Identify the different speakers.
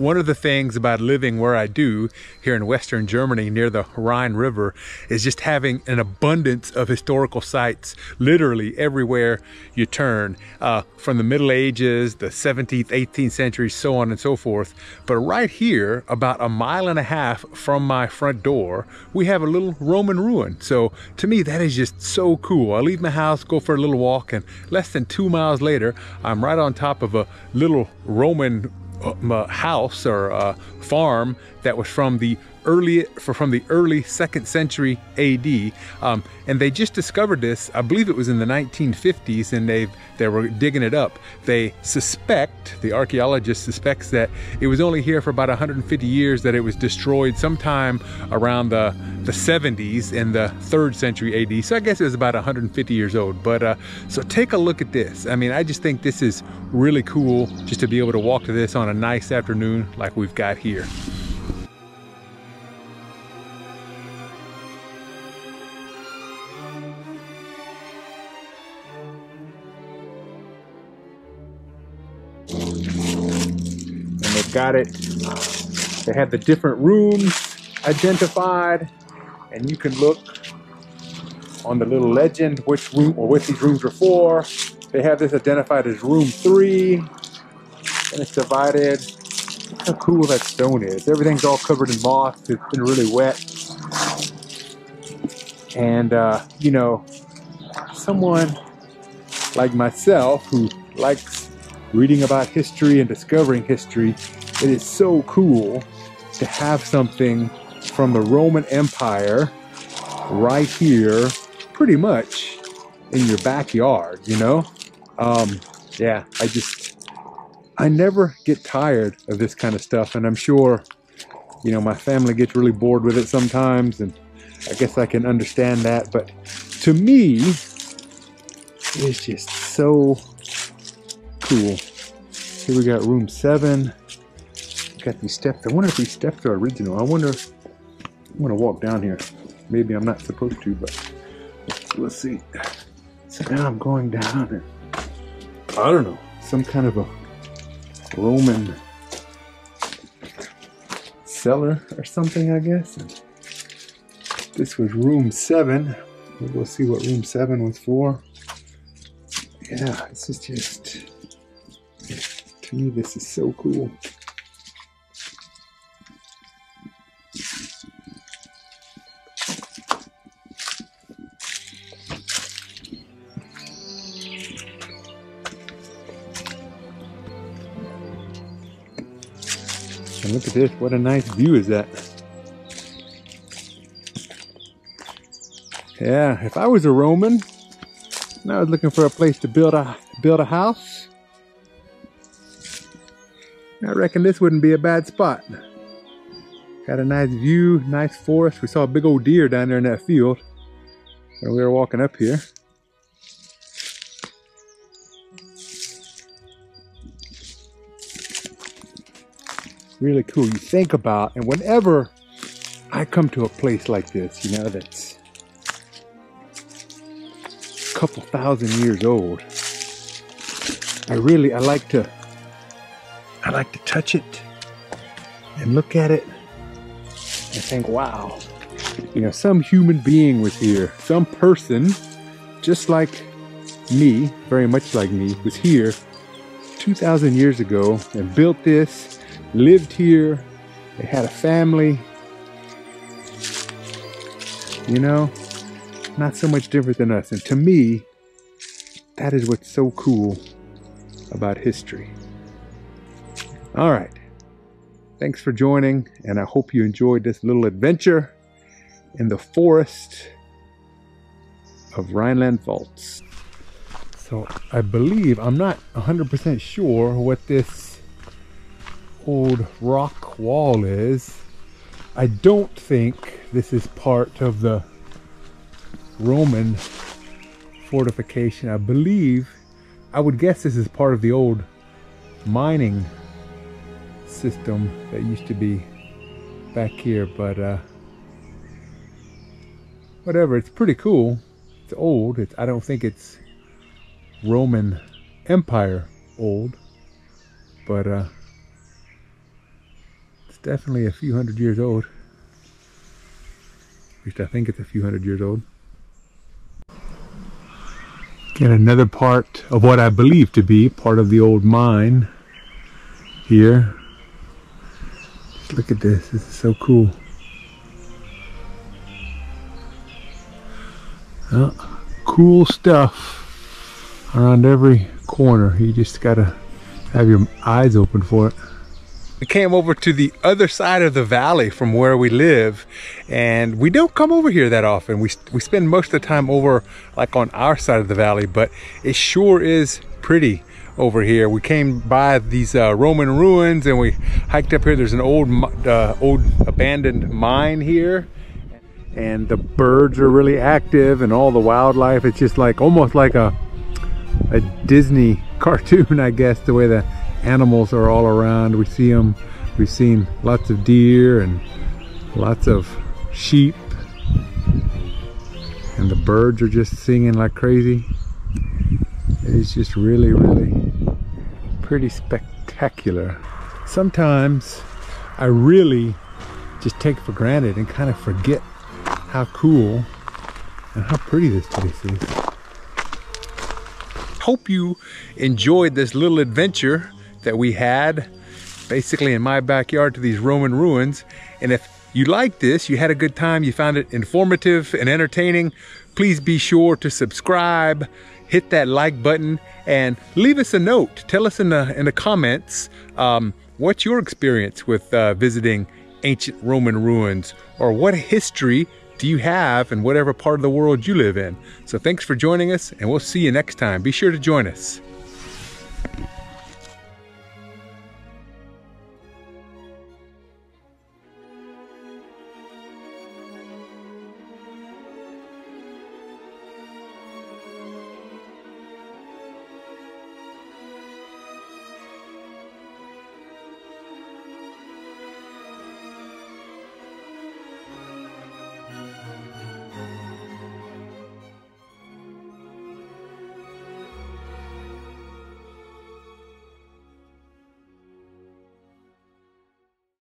Speaker 1: one of the things about living where I do here in Western Germany near the Rhine River is just having an abundance of historical sites literally everywhere you turn uh, from the Middle Ages, the 17th, 18th century, so on and so forth. But right here, about a mile and a half from my front door, we have a little Roman ruin. So to me, that is just so cool. I leave my house, go for a little walk, and less than two miles later, I'm right on top of a little Roman house or uh, farm that was from the early from the early second century AD, um, and they just discovered this. I believe it was in the 1950s, and they they were digging it up. They suspect the archaeologist suspects that it was only here for about 150 years. That it was destroyed sometime around the the 70s in the third century AD. So I guess it was about 150 years old. But uh, so take a look at this. I mean, I just think this is really cool just to be able to walk to this on a nice afternoon like we've got here. Got it. They have the different rooms identified, and you can look on the little legend which room or what these rooms are for. They have this identified as room three, and it's divided. Look how cool that stone is. Everything's all covered in moss. It's been really wet. And, uh, you know, someone like myself who likes reading about history and discovering history it is so cool to have something from the Roman Empire right here, pretty much in your backyard, you know? Um, yeah, I just, I never get tired of this kind of stuff. And I'm sure, you know, my family gets really bored with it sometimes. And I guess I can understand that. But to me, it's just so cool. Here we got room seven got these steps. I wonder if these steps are original. I wonder, I'm gonna walk down here. Maybe I'm not supposed to, but let's see. So now I'm going down and I don't know, some kind of a Roman cellar or something, I guess. And this was room seven. We'll see what room seven was for. Yeah, this is just, me, this is so cool. And look at this, what a nice view is that. Yeah, if I was a Roman and I was looking for a place to build a build a house, I reckon this wouldn't be a bad spot. Got a nice view, nice forest. We saw a big old deer down there in that field when we were walking up here. really cool. You think about, and whenever I come to a place like this, you know, that's a couple thousand years old, I really, I like to, I like to touch it and look at it and think, wow, you know, some human being was here, some person, just like me, very much like me, was here 2,000 years ago and built this lived here, they had a family. You know, not so much different than us. And to me, that is what's so cool about history. All right. Thanks for joining, and I hope you enjoyed this little adventure in the forest of Rhineland-Pfalz. So I believe, I'm not 100% sure what this old rock wall is. I don't think this is part of the Roman fortification. I believe, I would guess this is part of the old mining system that used to be back here, but uh, whatever, it's pretty cool. It's old. It's, I don't think it's Roman Empire old, but uh, It's definitely a few hundred years old. At least I think it's a few hundred years old. Get another part of what I believe to be part of the old mine here. Look at this. This is so cool. cool stuff around every corner. You just gotta have your eyes open for it. We came over to the other side of the valley from where we live and we don't come over here that often. We, we spend most of the time over like on our side of the valley, but it sure is pretty over here. We came by these uh, Roman ruins and we hiked up here. There's an old, uh, old abandoned mine here and the birds are really active and all the wildlife. It's just like almost like a, a Disney cartoon, I guess, the way the animals are all around. We see them. We've seen lots of deer and lots of sheep. And the birds are just singing like crazy. It's just really, really pretty spectacular. Sometimes I really just take for granted and kind of forget how cool and how pretty this place is. Hope you enjoyed this little adventure that we had basically in my backyard to these Roman ruins. And if you liked this, you had a good time, you found it informative and entertaining, please be sure to subscribe, hit that like button, and leave us a note. Tell us in the, in the comments um, what's your experience with uh, visiting ancient Roman ruins or what history do you have in whatever part of the world you live in. So thanks for joining us and we'll see you next time. Be sure to join us.